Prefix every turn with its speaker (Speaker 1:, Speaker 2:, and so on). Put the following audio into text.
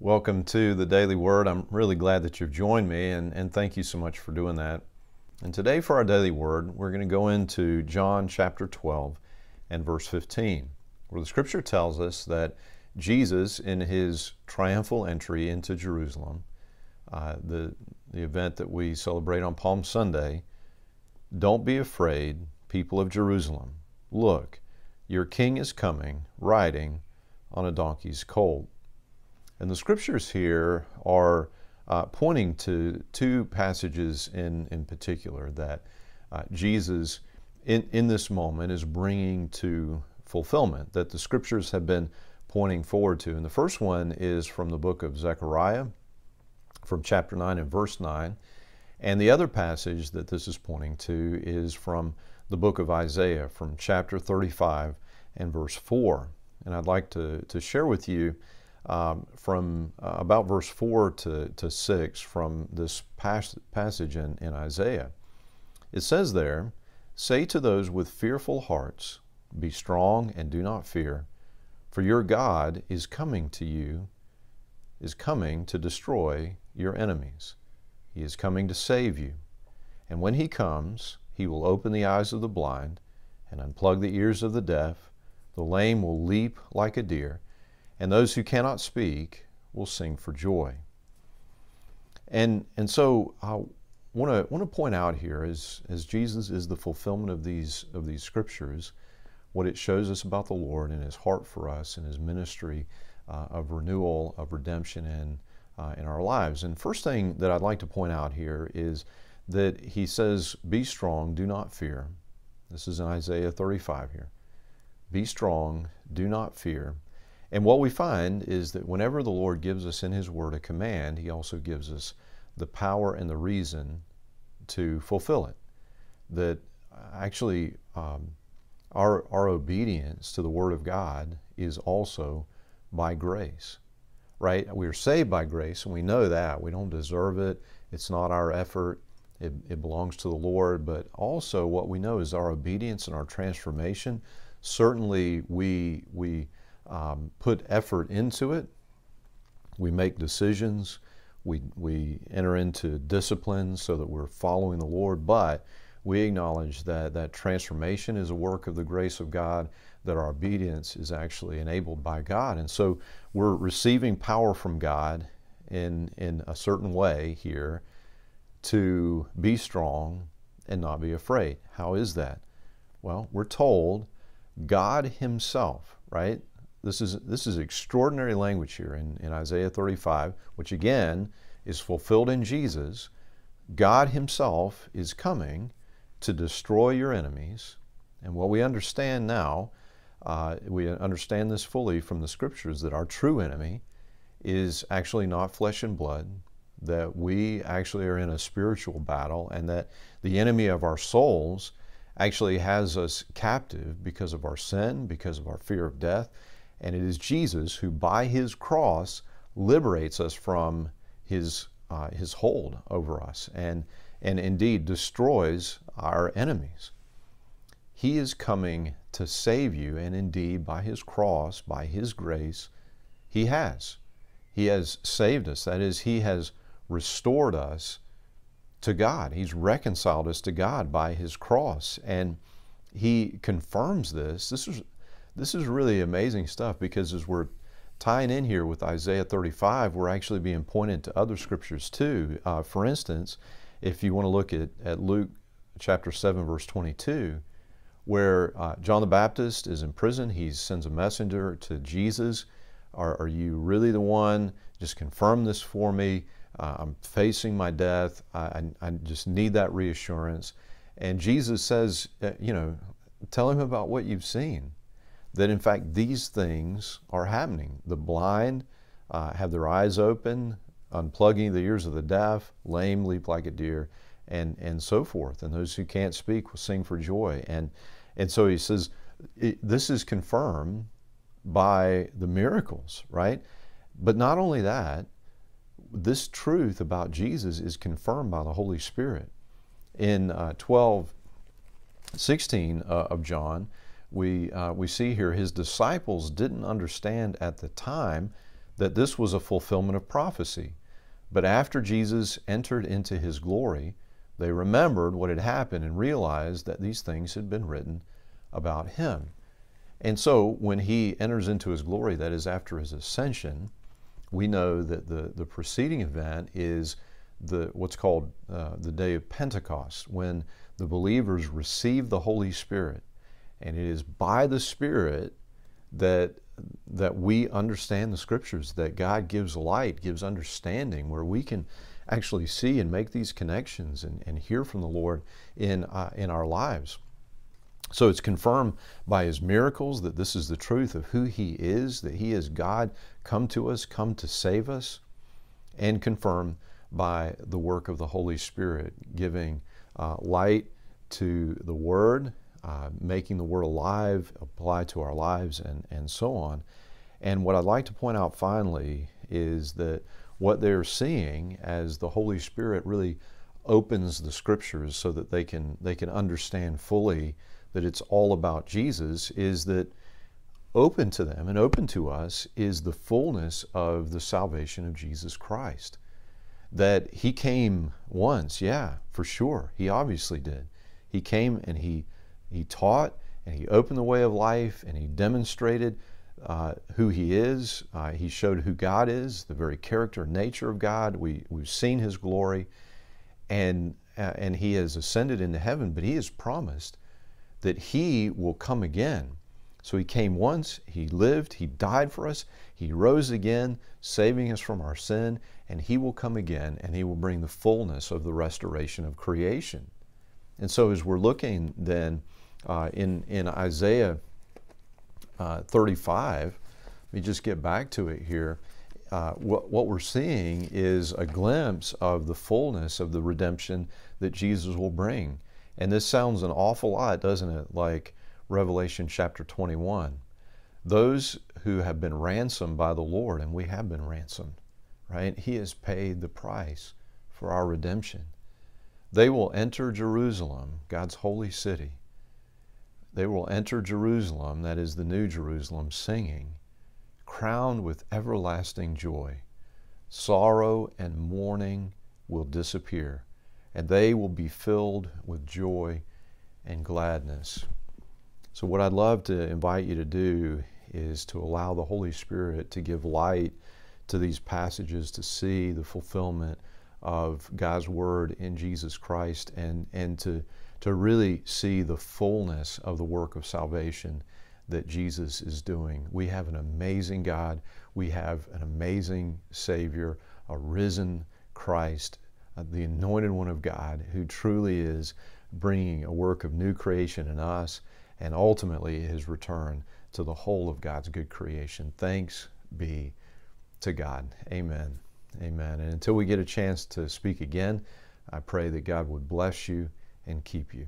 Speaker 1: Welcome to the Daily Word. I'm really glad that you've joined me, and, and thank you so much for doing that. And today, for our Daily Word, we're going to go into John chapter 12 and verse 15, where the scripture tells us that Jesus, in his triumphal entry into Jerusalem, uh, the, the event that we celebrate on Palm Sunday, don't be afraid, people of Jerusalem. Look, your king is coming, riding on a donkey's colt. And the scriptures here are uh, pointing to two passages in, in particular that uh, Jesus, in, in this moment, is bringing to fulfillment, that the scriptures have been pointing forward to. And the first one is from the book of Zechariah, from chapter 9 and verse 9. And the other passage that this is pointing to is from the book of Isaiah, from chapter 35 and verse 4. And I'd like to, to share with you um, from uh, about verse 4 to, to 6 from this pas- passage in, in Isaiah. It says there, Say to those with fearful hearts, Be strong and do not fear, for your God is coming to you, is coming to destroy your enemies. He is coming to save you. And when he comes, he will open the eyes of the blind and unplug the ears of the deaf. The lame will leap like a deer and those who cannot speak will sing for joy. And, and so I want to, want to point out here as, as Jesus is the fulfillment of these, of these scriptures, what it shows us about the Lord and His heart for us and His ministry uh, of renewal, of redemption in, uh, in our lives. And first thing that I'd like to point out here is that He says, Be strong, do not fear. This is in Isaiah 35 here. Be strong, do not fear. And what we find is that whenever the Lord gives us in His Word a command, He also gives us the power and the reason to fulfill it. That actually um, our, our obedience to the Word of God is also by grace, right? We are saved by grace, and we know that. We don't deserve it, it's not our effort. It, it belongs to the Lord, but also what we know is our obedience and our transformation. Certainly, we we um, put effort into it. We make decisions. We, we enter into discipline so that we're following the Lord, but we acknowledge that that transformation is a work of the grace of God, that our obedience is actually enabled by God. And so we're receiving power from God in, in a certain way here to be strong and not be afraid. How is that? Well, we're told God Himself, right? This is, this is extraordinary language here in, in Isaiah 35, which again is fulfilled in Jesus. God Himself is coming to destroy your enemies. And what we understand now, uh, we understand this fully from the scriptures that our true enemy is actually not flesh and blood, that we actually are in a spiritual battle, and that the enemy of our souls actually has us captive because of our sin, because of our fear of death, and it is Jesus who, by his cross, liberates us from his, uh, his hold over us and, and indeed destroys our enemies. He is coming to save you, and indeed, by his cross, by his grace, he has. He has saved us. That is, he has restored us to God. He's reconciled us to God by his cross. And he confirms this. This is this is really amazing stuff because as we're tying in here with Isaiah 35, we're actually being pointed to other scriptures too. Uh, for instance, if you want to look at, at Luke chapter 7, verse 22, where uh, John the Baptist is in prison, he sends a messenger to Jesus. Are, are you really the one? Just confirm this for me. Uh, I'm facing my death. I, I, I, just need that reassurance. And Jesus says, uh, you know, tell him about what you've seen that in fact these things are happening. The blind uh, have their eyes open, unplugging the ears of the deaf, lame leap like a deer, and, and so forth. And those who can't speak will sing for joy. And, and so he says, this is confirmed by the miracles, right? But not only that, this truth about Jesus is confirmed by the Holy Spirit. In uh, 12, 16 uh, of John, we, uh, we see here his disciples didn't understand at the time that this was a fulfillment of prophecy. But after Jesus entered into his glory, they remembered what had happened and realized that these things had been written about him. And so when he enters into his glory, that is after his ascension, we know that the, the preceding event is the, what's called uh, the day of Pentecost, when the believers receive the Holy Spirit. And it is by the Spirit that, that we understand the Scriptures, that God gives light, gives understanding, where we can actually see and make these connections and, and hear from the Lord in, uh, in our lives. So it's confirmed by his miracles that this is the truth of who he is, that he is God come to us, come to save us, and confirmed by the work of the Holy Spirit, giving uh, light to the Word, uh, making the Word alive, apply to our lives, and, and so on. And what I'd like to point out finally is that what they're seeing as the Holy Spirit really opens the Scriptures so that they can, they can understand fully that it's all about Jesus is that open to them and open to us is the fullness of the salvation of Jesus Christ. That He came once, yeah, for sure. He obviously did. He came and He, he taught and He opened the way of life and He demonstrated uh, who He is. Uh, he showed who God is, the very character and nature of God. We, we've seen His glory and, uh, and He has ascended into heaven, but He has promised that He will come again. So He came once, He lived, He died for us, He rose again, saving us from our sin, and He will come again and He will bring the fullness of the restoration of creation. And so, as we're looking then uh, in, in Isaiah uh, 35, let me just get back to it here. Uh, what, what we're seeing is a glimpse of the fullness of the redemption that Jesus will bring. And this sounds an awful lot, doesn't it? Like Revelation chapter 21. Those who have been ransomed by the Lord, and we have been ransomed, right? He has paid the price for our redemption. They will enter Jerusalem, God's holy city. They will enter Jerusalem, that is the New Jerusalem, singing, crowned with everlasting joy. Sorrow and mourning will disappear and they will be filled with joy and gladness. So, what I'd love to invite you to do is to allow the Holy Spirit to give light to these passages to see the fulfillment of God's Word in Jesus Christ and, and to, to really see the fullness of the work of salvation that Jesus is doing. We have an amazing God, we have an amazing Savior, a risen Christ uh, the anointed one of God, who truly is bringing a work of new creation in us and ultimately his return to the whole of God's good creation. Thanks be to God. Amen. Amen. And until we get a chance to speak again, I pray that God would bless you and keep you.